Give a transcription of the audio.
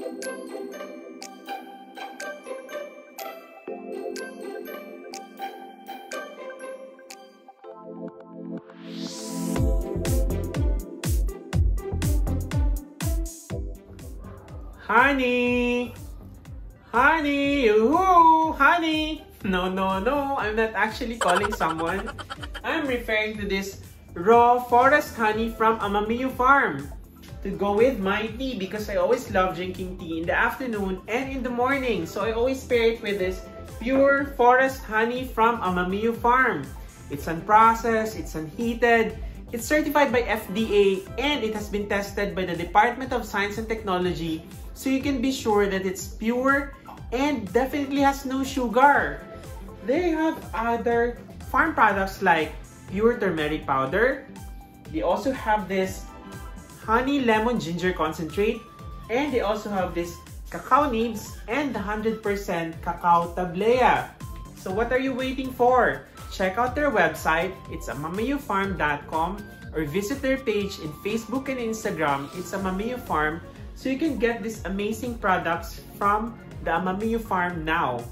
Honey! Honey! Yoo-hoo! Honey! No, no, no. I'm not actually calling someone. I'm referring to this raw forest honey from Amamio Farm to go with my tea because I always love drinking tea in the afternoon and in the morning. So I always pair it with this pure forest honey from Amamio Farm. It's unprocessed, it's unheated, it's certified by FDA, and it has been tested by the Department of Science and Technology so you can be sure that it's pure and definitely has no sugar. They have other farm products like pure turmeric powder. They also have this honey lemon ginger concentrate and they also have this cacao nibs and 100% cacao tablea. So what are you waiting for? Check out their website, it's amamayofarm.com or visit their page in Facebook and Instagram, it's Amamiyo Farm, so you can get these amazing products from the Amamiyo Farm now.